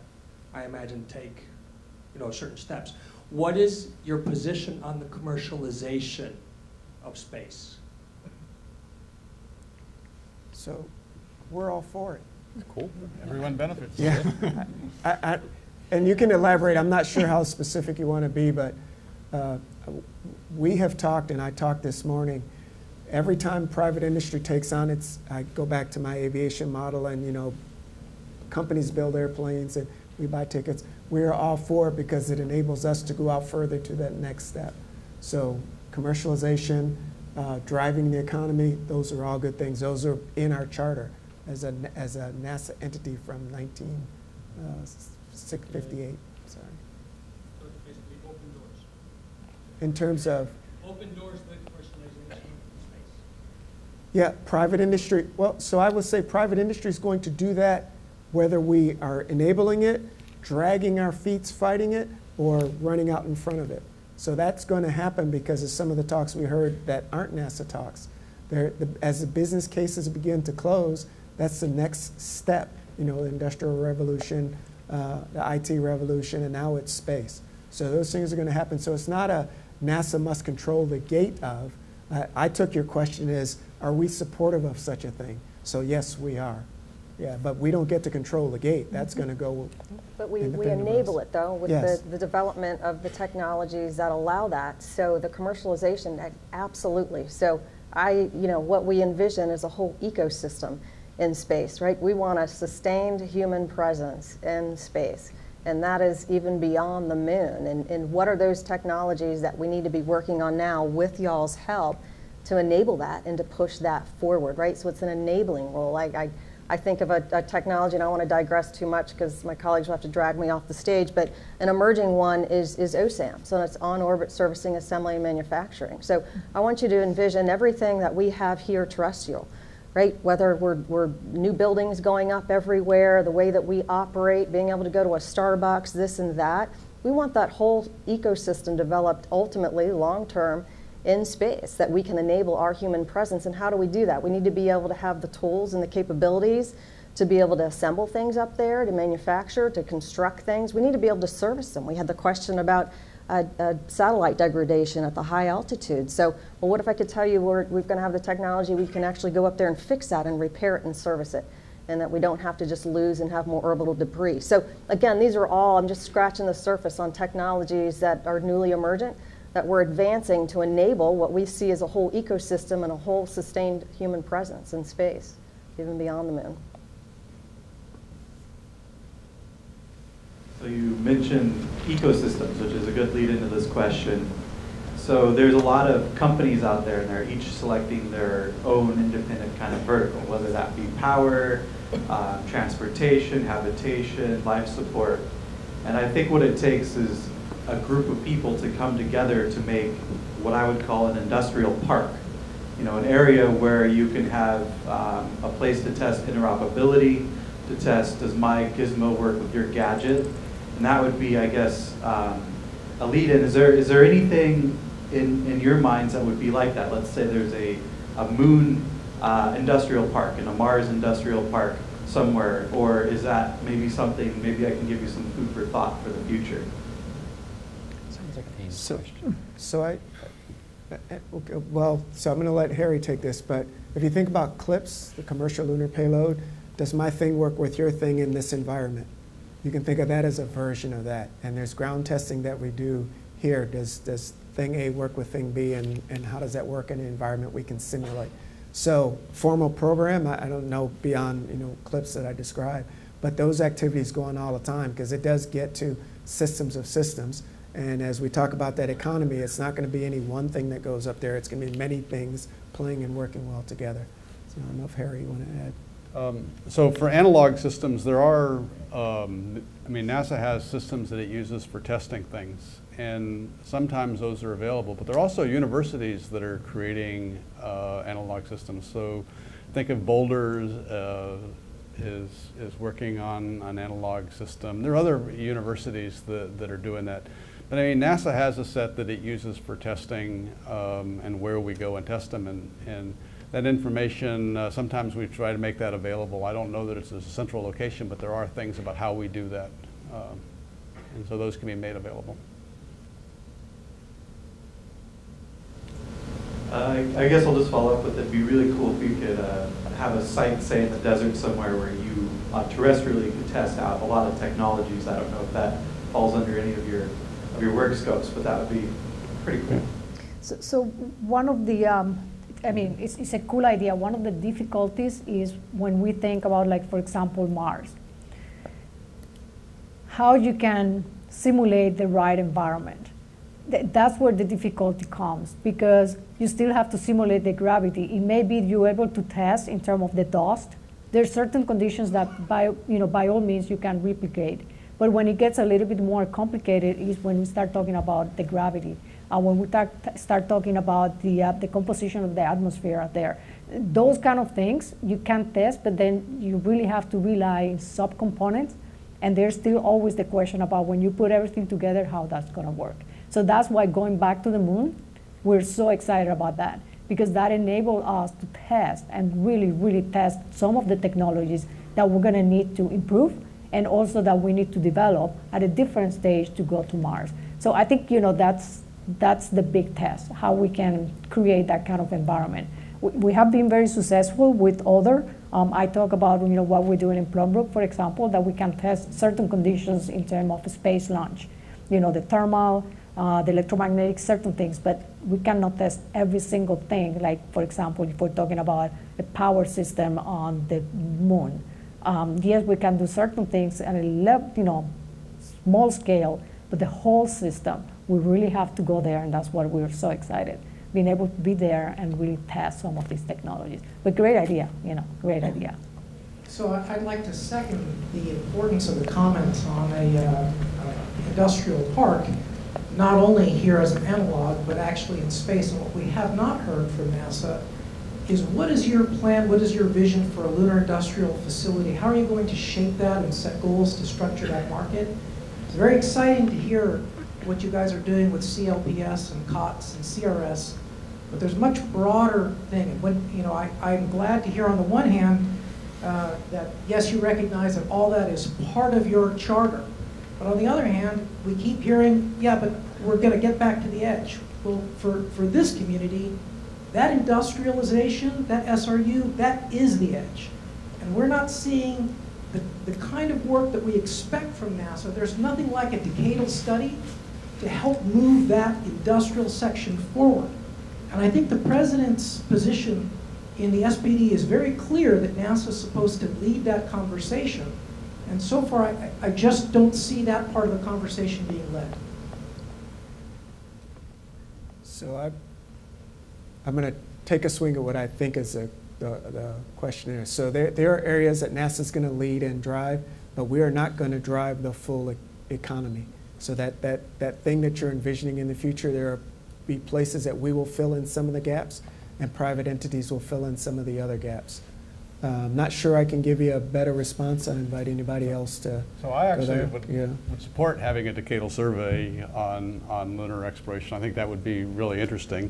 I imagine, take, you know, certain steps. What is your position on the commercialization of space? So we're all for it. Cool. Everyone benefits. Yeah. I, I, and you can elaborate. I'm not sure how specific you want to be, but uh, we have talked, and I talked this morning. Every time private industry takes on its, I go back to my aviation model, and you know, companies build airplanes and we buy tickets. We are all for it because it enables us to go out further to that next step. So commercialization, uh, driving the economy, those are all good things. Those are in our charter as a, as a NASA entity from 1958. Uh, sorry. So basically open doors. In terms of? Open doors with commercialization space. Yeah, private industry. Well, so I would say private industry is going to do that whether we are enabling it, dragging our feet fighting it, or running out in front of it. So that's going to happen because of some of the talks we heard that aren't NASA talks. The, as the business cases begin to close, that's the next step. You know, the industrial revolution, uh, the IT revolution, and now it's space. So those things are going to happen. So it's not a NASA must control the gate of. Uh, I took your question as, are we supportive of such a thing? So yes, we are. Yeah, but we don't get to control the gate. That's going to go. But we, we enable it though with yes. the, the development of the technologies that allow that. So the commercialization, absolutely. So I, you know, what we envision is a whole ecosystem in space, right? We want a sustained human presence in space. And that is even beyond the moon. And, and what are those technologies that we need to be working on now with y'all's help to enable that and to push that forward, right? So it's an enabling role. I, I I think of a, a technology, and I don't want to digress too much because my colleagues will have to drag me off the stage, but an emerging one is, is OSAM. So it's on-orbit servicing, assembly, and manufacturing. So I want you to envision everything that we have here terrestrial, right? Whether we're, we're new buildings going up everywhere, the way that we operate, being able to go to a Starbucks, this and that. We want that whole ecosystem developed ultimately long-term in space that we can enable our human presence. And how do we do that? We need to be able to have the tools and the capabilities to be able to assemble things up there, to manufacture, to construct things. We need to be able to service them. We had the question about uh, uh, satellite degradation at the high altitude. So, well, what if I could tell you we're, we're going to have the technology, we can actually go up there and fix that and repair it and service it, and that we don't have to just lose and have more orbital debris. So, again, these are all, I'm just scratching the surface on technologies that are newly emergent that we're advancing to enable what we see as a whole ecosystem and a whole sustained human presence in space, even beyond the moon. So you mentioned ecosystems, which is a good lead into this question. So there's a lot of companies out there, and they're each selecting their own independent kind of vertical, whether that be power, um, transportation, habitation, life support. And I think what it takes is a group of people to come together to make what I would call an industrial park. You know, an area where you can have um, a place to test interoperability, to test does my gizmo work with your gadget, and that would be, I guess, um, a lead-in. Is there is there anything in in your minds that would be like that? Let's say there's a a moon uh, industrial park and a Mars industrial park somewhere, or is that maybe something? Maybe I can give you some food for thought for the future. So, so I, okay, well, so I'm going to let Harry take this, but if you think about CLPS, the commercial lunar payload, does my thing work with your thing in this environment? You can think of that as a version of that. And there's ground testing that we do here. Does, does thing A work with thing B, and, and how does that work in an environment we can simulate? So formal program, I, I don't know beyond you know CLPS that I described, but those activities go on all the time because it does get to systems of systems. And as we talk about that economy, it's not going to be any one thing that goes up there. It's going to be many things playing and working well together. So I don't know if Harry, you want to add? Um, so for analog systems, there are, um, I mean, NASA has systems that it uses for testing things. And sometimes those are available, but there are also universities that are creating uh, analog systems. So think of Boulders uh, is, is working on an analog system. There are other universities that, that are doing that. But I mean, NASA has a set that it uses for testing um, and where we go and test them. And, and that information, uh, sometimes we try to make that available. I don't know that it's a central location, but there are things about how we do that. Um, and so those can be made available. Uh, I guess I'll just follow up with it'd be really cool if you could uh, have a site, say in the desert somewhere, where you uh, terrestrially, you could test out a lot of technologies. I don't know if that falls under any of your of your work scopes, but that would be pretty cool. So, so one of the, um, I mean, it's, it's a cool idea. One of the difficulties is when we think about, like, for example, Mars. How you can simulate the right environment. Th- that's where the difficulty comes because you still have to simulate the gravity. It may be you're able to test in terms of the dust. There are certain conditions that, by, you know, by all means, you can replicate. But when it gets a little bit more complicated is when we start talking about the gravity. Uh, when we start talking about the, uh, the composition of the atmosphere out there. Those kind of things you can test, but then you really have to rely on subcomponents. And there's still always the question about when you put everything together, how that's going to work. So that's why going back to the moon, we're so excited about that because that enabled us to test and really, really test some of the technologies that we're going to need to improve and also that we need to develop at a different stage to go to Mars. So I think you know that's that's the big test, how we can create that kind of environment. We, we have been very successful with other. Um, I talk about you know what we're doing in Plum Brook, for example, that we can test certain conditions in terms of space launch. You know the thermal, uh, the electromagnetic, certain things, but we cannot test every single thing. Like for example, if we're talking about a power system on the moon, um, yes, we can do certain things at a you know small scale, but the whole system we really have to go there, and that's what we're so excited, being able to be there and really test some of these technologies. But great idea, you know, great idea. So I'd like to second the importance of the comments on a uh, uh, industrial park, not only here as an analog, but actually in space. And what we have not heard from NASA is what is your plan, what is your vision for a lunar industrial facility? How are you going to shape that and set goals to structure that market? It's very exciting to hear what you guys are doing with CLPS and COTS and CRS, but there's much broader thing. And when, you know, I, I'm glad to hear on the one hand uh, that yes, you recognize that all that is part of your charter. But on the other hand, we keep hearing, yeah, but we're going to get back to the edge. Well, for, for this community, that industrialization, that ISRU, that is the edge. And we're not seeing the, the kind of work that we expect from NASA. There's nothing like a decadal study to help move that industrial section forward. And I think the president's position in the SPD is very clear that NASA is supposed to lead that conversation. And so far, I, I just don't see that part of the conversation being led. So I, I'm going to take a swing at what I think is a, the, the questionnaire. So there, there are areas that NASA is going to lead and drive, but we are not going to drive the full e economy. So that, that, that thing that you're envisioning in the future, there will be places that we will fill in some of the gaps and private entities will fill in some of the other gaps. Uh, I'm not sure I can give you a better response. I invite anybody else to. So I actually would, Yeah. would support having a decadal survey on, on lunar exploration. I think that would be really interesting.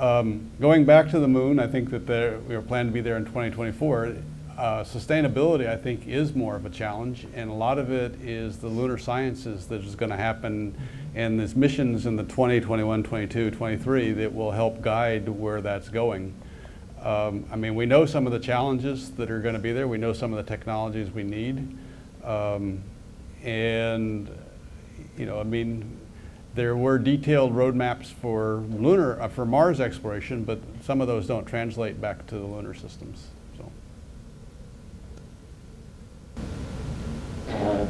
Um, going back to the moon, I think that there, we are planned to be there in 2024. Uh, sustainability, I think, is more of a challenge, and a lot of it is the lunar sciences that is going to happen and these missions in the 20, 21, 22, 23 that will help guide where that's going. Um, I mean, we know some of the challenges that are going to be there. We know some of the technologies we need. Um, and, you know, I mean, there were detailed roadmaps for lunar, uh, for Mars exploration, but some of those don't translate back to the lunar systems. So. Uh,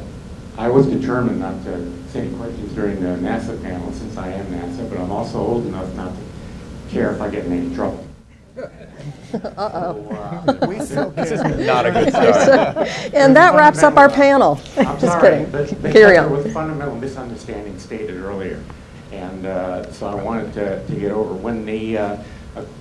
I was determined not to say any questions during the NASA panel since I am NASA, but I'm also old enough not to care if I get in any trouble. Uh-oh. So, uh, We still This is not a good start. And that wraps up our panel. I'm Just sorry, kidding. but- but Carry There on. was a fundamental misunderstanding stated earlier, and uh, so I wanted to, to get over. When the, uh,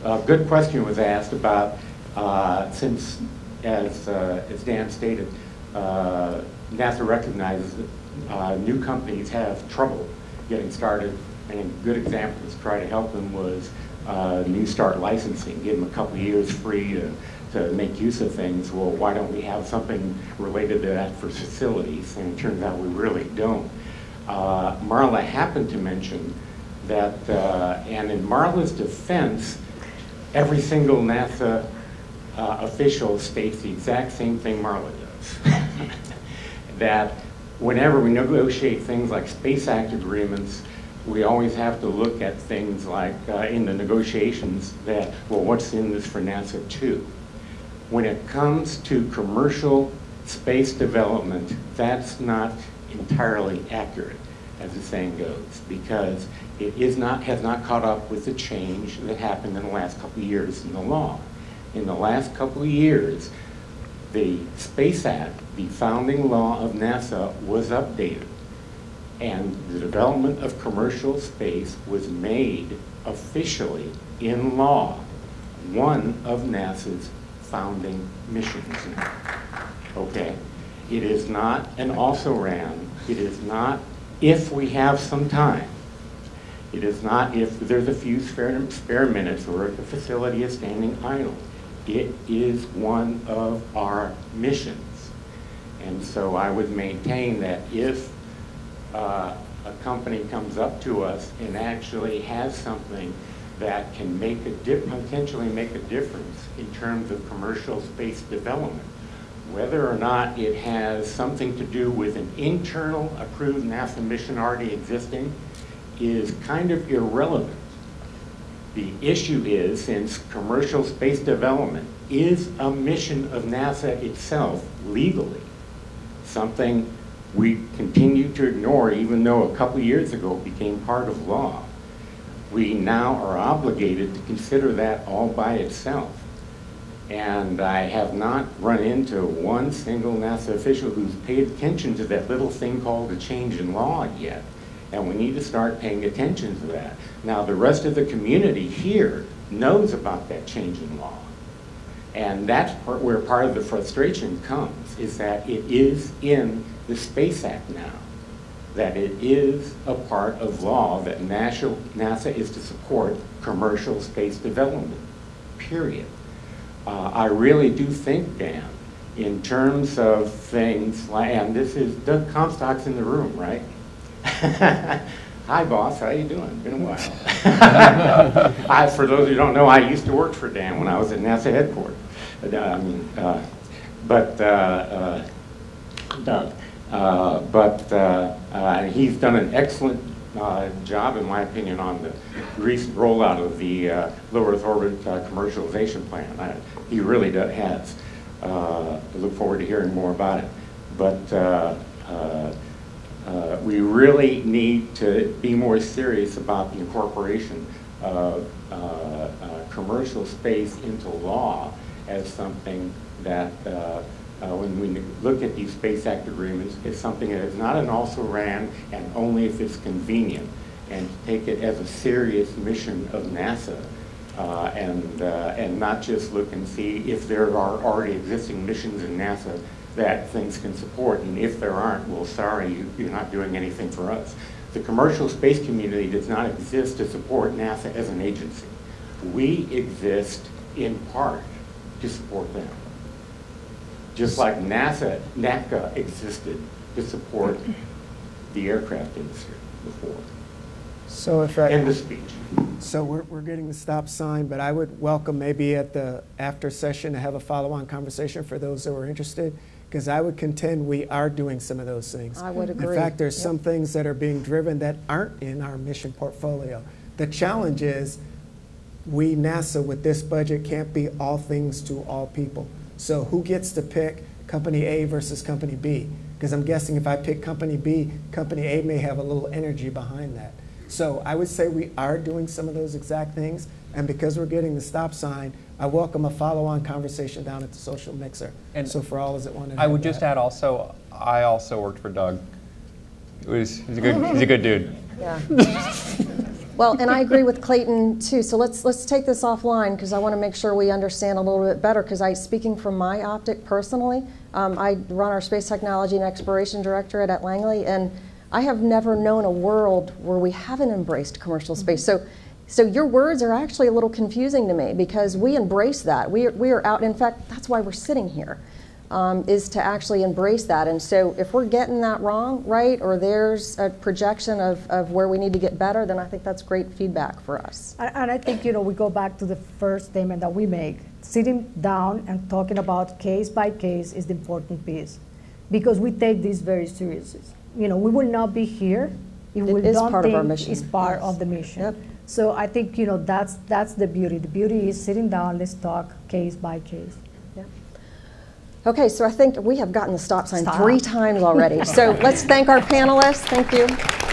a, a good question was asked about, uh, since, as, uh, as Dan stated, uh, NASA recognizes that uh, new companies have trouble getting started, and a good example to try to help them was uh, New Start licensing, give them a couple years free to, to make use of things. Well, why don't we have something related to that for facilities? And it turns out we really don't. Uh, Marla happened to mention that, uh, and in Marla's defense, every single NASA uh, official states the exact same thing Marla does. that whenever we negotiate things like Space Act agreements, we always have to look at things like uh, in the negotiations that, well, what's in this for NASA too? When it comes to commercial space development, that's not entirely accurate, as the saying goes, because it is not, has not caught up with the change that happened in the last couple of years in the law. In the last couple of years, the Space Act, the founding law of NASA, was updated. And the development of commercial space was made officially in law one of NASA's founding missions. Okay? It is not an also ran. It is not if we have some time. It is not if there's a few spare, spare minutes or if the facility is standing idle. It is one of our missions. And so I would maintain that if uh, a company comes up to us and actually has something that can make a potentially make a difference in terms of commercial space development, whether or not it has something to do with an internal approved NASA mission already existing is kind of irrelevant. The issue is, since commercial space development is a mission of NASA itself legally, something we continue to ignore even though a couple years ago it became part of law, we now are obligated to consider that all by itself. And I have not run into one single NASA official who's paid attention to that little thing called a change in law yet. And we need to start paying attention to that. Now, the rest of the community here knows about that change in law. And that's part, where part of the frustration comes, is that it is in the Space Act now, that it is a part of law that NASA, is to support commercial space development, period. Uh, I really do think, Dan, in terms of things and this is, Doug Comstock's in the room, right? Hi, boss. How you doing? Been a while. I, for those who don't know, I used to work for Dan when I was at NASA headquarters. Uh, uh, but uh, uh Doug. Uh, but uh, he's done an excellent job, in my opinion, on the recent rollout of the low Earth orbit commercialization plan. I, he really does, has. I look forward to hearing more about it. But uh, we really need to be more serious about the incorporation of uh, uh, commercial space into law as something that, uh, when we look at these Space Act agreements, is something that is not an also-ran and only if it's convenient, and take it as a serious mission of NASA. Uh, and, uh, and not just look and see if there are already existing missions in NASA that things can support. And if there aren't, well, sorry, you, you're not doing anything for us. The commercial space community does not exist to support NASA as an agency. We exist in part to support them. Just like NASA, NACA existed to support the aircraft industry before. So if I, End of speech. So we're, we're getting the stop sign, but I would welcome maybe at the after session to have a follow-on conversation for those that were interested because I would contend we are doing some of those things. I would agree. In fact, there's yep. some things that are being driven that aren't in our mission portfolio. The challenge is we, NASA, with this budget, can't be all things to all people. So who gets to pick company A versus company B? Because I'm guessing if I pick company B, company A may have a little energy behind that. So I would say we are doing some of those exact things. And because we're getting the stop sign, I welcome a follow-on conversation down at the social mixer. And so for all is that wanted, I would just add also, I also worked for Doug. Was, he's a good, he's a good dude. Yeah. well, and I agree with Clayton too. So let's let's take this offline because I want to make sure we understand a little bit better. Because I, speaking from my optic personally, um, I run our space technology and exploration directorate at Langley, and I have never known a world where we haven't embraced commercial space. So so your words are actually a little confusing to me because we embrace that. We are, we are out, in fact, that's why we're sitting here, um, is to actually embrace that. And so if we're getting that wrong, right, or there's a projection of, of where we need to get better, then I think that's great feedback for us. And I think, you know, we go back to the first statement that we make. Sitting down and talking about case by case is the important piece because we take this very seriously. You know, we will not be here if It we don't part of our think mission. it's part Yes. of the mission. Yep. So I think, you know, that's, that's the beauty. The beauty is sitting down, let's talk case by case. Yeah. Okay, so I think we have gotten the stop sign Stop. three times already. So let's thank our panelists. Thank you.